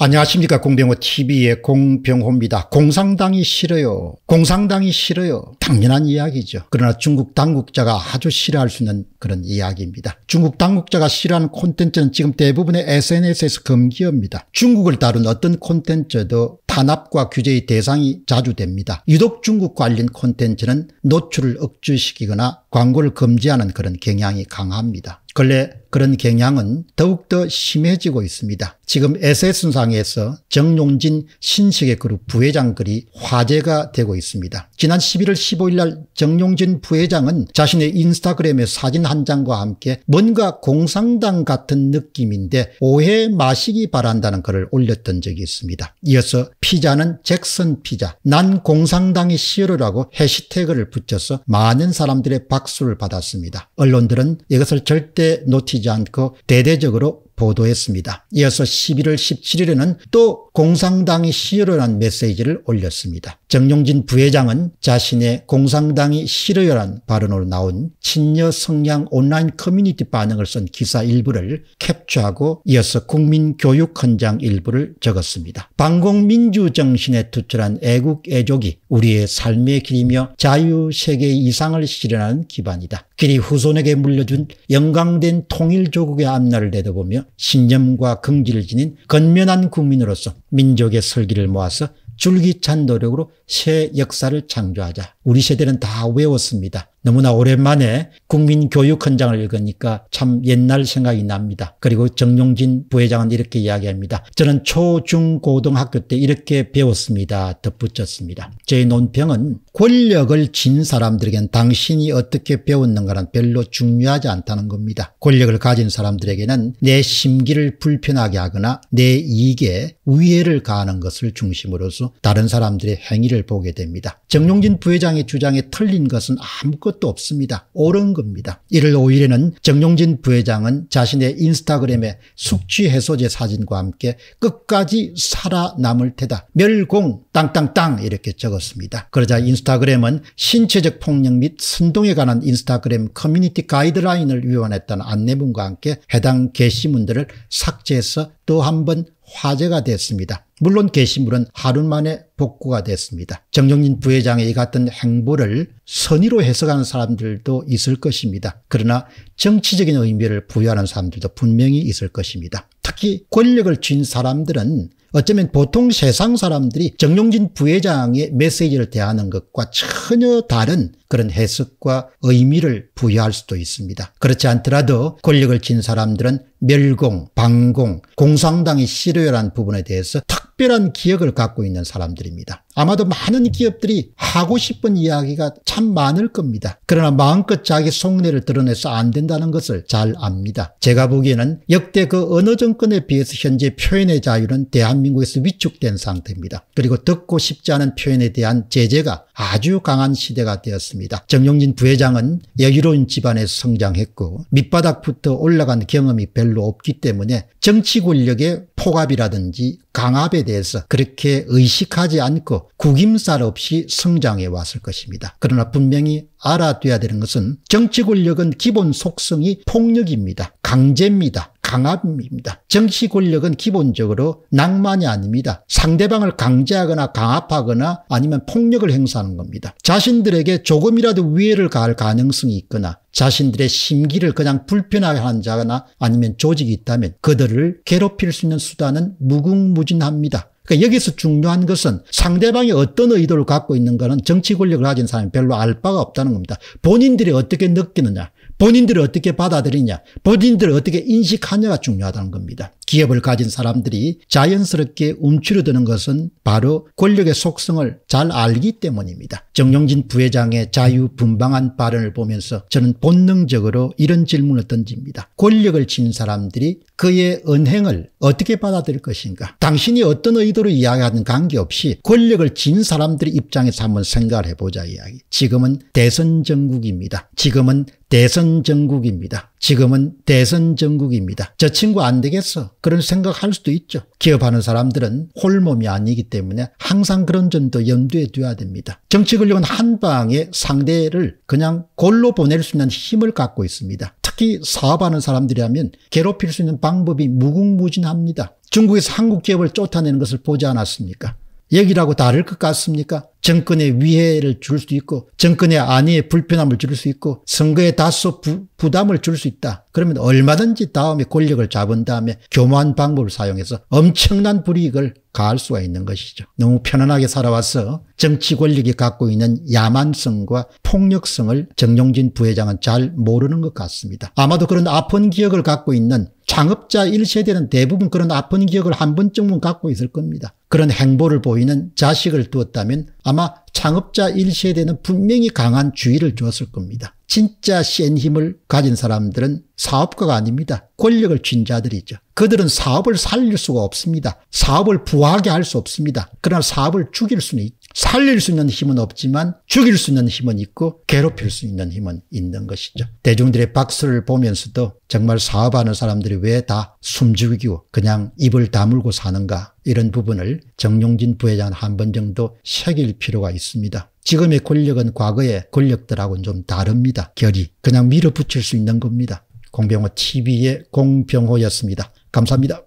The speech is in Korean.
안녕하십니까 공병호 TV의 공병호입니다. 공산당이 싫어요. 공산당이 싫어요. 당연한 이야기죠. 그러나 중국 당국자가 아주 싫어할 수 있는 그런 이야기입니다. 중국 당국자가 싫어하는 콘텐츠는 지금 대부분의 SNS에서 금기입니다. 중국을 다룬 어떤 콘텐츠도 탄압과 규제의 대상이 자주 됩니다. 유독 중국 관련 콘텐츠는 노출을 억제시키거나 광고를 금지하는 그런 경향이 강합니다. 근래 그런 경향은 더욱더 심해지고 있습니다. 지금 SS상에서 정용진 신세계 그룹 부회장 글이 화제가 되고 있습니다. 지난 11월 15일 날 정용진 부회장은 자신의 인스타그램에 사진 한 장과 함께 뭔가 공산당 같은 느낌인데 오해 마시기 바란다는 글을 올렸던 적이 있습니다. 이어서 피자는 잭슨 피자, 난 공산당이 싫어라고 해시태그를 붙여서 많은 사람들의 박수를 받았습니다. 언론들은 이것을 절대 놓치지 않고 대대적으로 보도했습니다. 이어서 11월 17일에는 또 공산당이 싫어요라는 메시지를 올렸습니다. 정용진 부회장은 자신의 공산당이 싫어요라는 발언으로 나온 친여 성향 온라인 커뮤니티 반응을 쓴 기사 일부를 캡처하고 이어서 국민교육 헌장 일부를 적었습니다. 반공민주 정신에 투철한 애국 애족이 우리의 삶의 길이며 자유세계의 이상을 실현하는 기반이다. 길이 후손에게 물려준 영광된 통일조국의 앞날을 내다보며 신념과 긍지를 지닌 건면한 국민으로서 민족의 설기를 모아서 줄기찬 노력으로 새 역사를 창조하자. 우리 세대는 다 외웠습니다. 너무나 오랜만에 국민교육 헌장을 읽으니까 참 옛날 생각이 납니다. 그리고 정용진 부회장은 이렇게 이야기합니다. 저는 초, 중, 고등학교 때 이렇게 배웠습니다. 덧붙였습니다. 제 논평은 권력을 진 사람들에겐 당신이 어떻게 배웠는가는 별로 중요하지 않다는 겁니다. 권력을 가진 사람들에게는 내 심기를 불편하게 하거나 내 이익에 위해를 가하는 것을 중심으로서 다른 사람들의 행위를 보게 됩니다. 정용진 부회장의 주장에 틀린 것은 아무것도 없습니다. 옳은 겁니다. 1월 5일에는 정용진 부회장은 자신의 인스타그램에 숙취 해소제 사진과 함께 끝까지 살아남을 테다. 멸공 땅땅땅 이렇게 적었습니다. 그러자 인스타그램은 신체적 폭력 및 선동에 관한 인스타그램 커뮤니티 가이드라인을 위반했다는 안내문과 함께 해당 게시문들을 삭제해서 또 한 번 화제가 됐습니다. 물론 게시물은 하루 만에 복구가 됐습니다. 정영진 부회장의 이 같은 행보를 선의로 해석하는 사람들도 있을 것입니다. 그러나 정치적인 의미를 부여하는 사람들도 분명히 있을 것입니다. 특히 권력을 쥔 사람들은 어쩌면 보통 세상 사람들이 정용진 부회장의 메시지를 대하는 것과 전혀 다른 그런 해석과 의미를 부여할 수도 있습니다. 그렇지 않더라도 권력을 쥔 사람들은 멸공, 방공, 공산당이 싫어요라는 부분에 대해서 특별한 기억을 갖고 있는 사람들입니다. 아마도 많은 기업들이 하고 싶은 이야기가 참 많을 겁니다. 그러나 마음껏 자기 속내를 드러내서 안 된다는 것을 잘 압니다. 제가 보기에는 역대 그 어느 정권에 비해서 현재 표현의 자유는 대한민국에서 위축된 상태입니다. 그리고 듣고 싶지 않은 표현에 대한 제재가 아주 강한 시대가 되었습니다. 정용진 부회장은 여유로운 집안에서 성장했고 밑바닥부터 올라간 경험이 별로 없기 때문에 정치 권력의 폭압이라든지 강압에 대해서 그렇게 의식하지 않고 구김살 없이 성장해 왔을 것입니다. 그러나 분명히 알아둬야 되는 것은 정치 권력은 기본 속성이 폭력입니다. 강제입니다. 강압입니다. 정치 권력은 기본적으로 낭만이 아닙니다. 상대방을 강제하거나 강압하거나 아니면 폭력을 행사하는 겁니다. 자신들에게 조금이라도 위해를 가할 가능성이 있거나 자신들의 심기를 그냥 불편하게 하는 자거나 아니면 조직이 있다면 그들을 괴롭힐 수 있는 수단은 무궁무진합니다. 그러니까 여기서 중요한 것은 상대방이 어떤 의도를 갖고 있는가는 정치 권력을 가진 사람이 별로 알 바가 없다는 겁니다. 본인들이 어떻게 느끼느냐, 본인들이 어떻게 받아들이냐, 본인들이 어떻게 인식하냐가 중요하다는 겁니다. 기업을 가진 사람들이 자연스럽게 움츠러드는 것은 바로 권력의 속성을 잘 알기 때문입니다. 정용진 부회장의 자유분방한 발언을 보면서 저는 본능적으로 이런 질문을 던집니다. 권력을 쥔 사람들이 그의 은행을 어떻게 받아들일 것인가? 당신이 어떤 의도로 이야기하든 관계없이 권력을 쥔 사람들의 입장에서 한번 생각을 해보자 이야기. 지금은 대선 정국입니다. 지금은 대선 정국입니다. 지금은 대선 정국입니다. 저 친구 안 되겠어. 그런 생각할 수도 있죠. 기업하는 사람들은 홀몸이 아니기 때문에 항상 그런 점도 염두에 둬야 됩니다. 정치 권력은 한 방에 상대를 그냥 골로 보낼 수 있는 힘을 갖고 있습니다. 특히 사업하는 사람들이라면 괴롭힐 수 있는 방법이 무궁무진합니다. 중국에서 한국 기업을 쫓아내는 것을 보지 않았습니까? 여기라고 다를 것 같습니까? 정권에 위해를 줄 수 있고 정권의 안위에 불편함을 줄 수 있고 선거에 다소 부, 부담을 줄 수 있다. 그러면 얼마든지 다음에 권력을 잡은 다음에 교묘한 방법을 사용해서 엄청난 불이익을 가할 수가 있는 것이죠. 너무 편안하게 살아와서 정치 권력이 갖고 있는 야만성과 폭력성을 정용진 부회장은 잘 모르는 것 같습니다. 아마도 그런 아픈 기억을 갖고 있는 창업자 1세대는 대부분 그런 아픈 기억을 한 번쯤은 갖고 있을 겁니다. 그런 행보를 보이는 자식을 두었다면 아마 창업자 1세대는 분명히 강한 주의를 주었을 겁니다. 진짜 센 힘을 가진 사람들은 사업가가 아닙니다. 권력을 쥔 자들이죠. 그들은 사업을 살릴 수가 없습니다. 사업을 부하게 할 수 없습니다. 그러나 사업을 죽일 수는 있, 살릴 수 있는 힘은 없지만 죽일 수 있는 힘은 있고 괴롭힐 수 있는 힘은 있는 것이죠. 대중들의 박수를 보면서도 정말 사업하는 사람들이 왜 다 숨죽이고 그냥 입을 다물고 사는가 이런 부분을 정용진 부회장 한 번 정도 새길 필요가 있습니다. 지금의 권력은 과거의 권력들하고는 좀 다릅니다. 결이 그냥 밀어붙일 수 있는 겁니다. 공병호 TV의 공병호였습니다. 감사합니다.